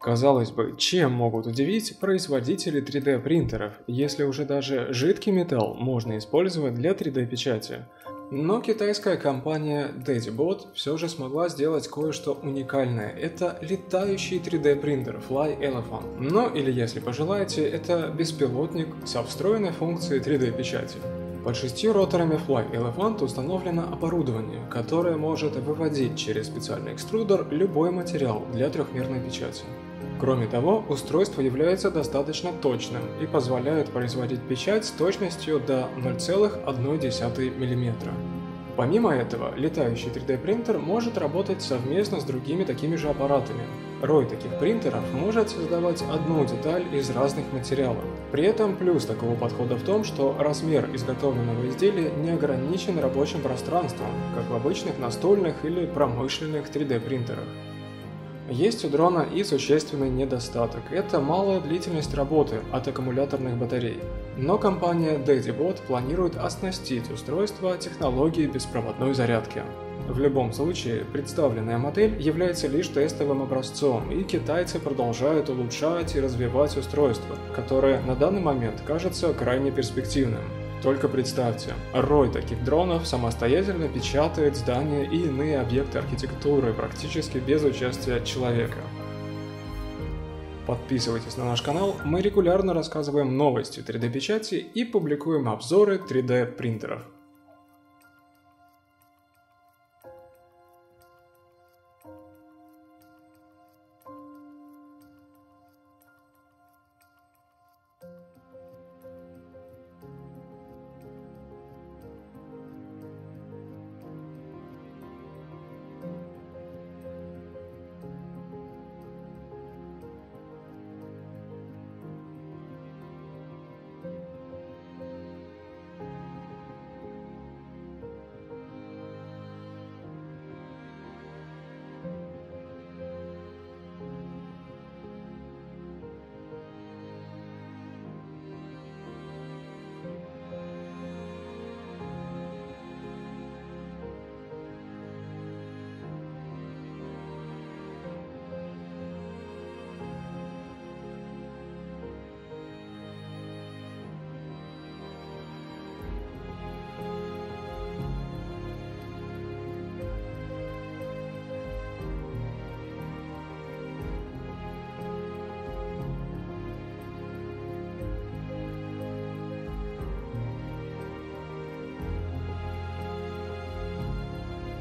Казалось бы, чем могут удивить производители 3D принтеров, если уже даже жидкий металл можно использовать для 3D печати? Но китайская компания DaddyBot все же смогла сделать кое-что уникальное. Это летающий 3D принтер Fly Elephant. Ну или если пожелаете, это беспилотник со встроенной функцией 3D печати. Под шестью роторами Fly Elephant установлено оборудование, которое может выводить через специальный экструдер любой материал для трехмерной печати. Кроме того, устройство является достаточно точным и позволяет производить печать с точностью до 0,1 мм. Помимо этого, летающий 3D принтер может работать совместно с другими такими же аппаратами. Рой таких принтеров может создавать одну деталь из разных материалов. При этом плюс такого подхода в том, что размер изготовленного изделия не ограничен рабочим пространством, как в обычных настольных или промышленных 3D принтерах. Есть у дрона и существенный недостаток – это малая длительность работы от аккумуляторных батарей. Но компания DaddyBot планирует оснастить устройство технологией беспроводной зарядки. В любом случае, представленная модель является лишь тестовым образцом, и китайцы продолжают улучшать и развивать устройство, которое на данный момент кажется крайне перспективным. Только представьте, рой таких дронов самостоятельно печатает здания и иные объекты архитектуры практически без участия человека. Подписывайтесь на наш канал, мы регулярно рассказываем новости 3D-печати и публикуем обзоры 3D принтеров.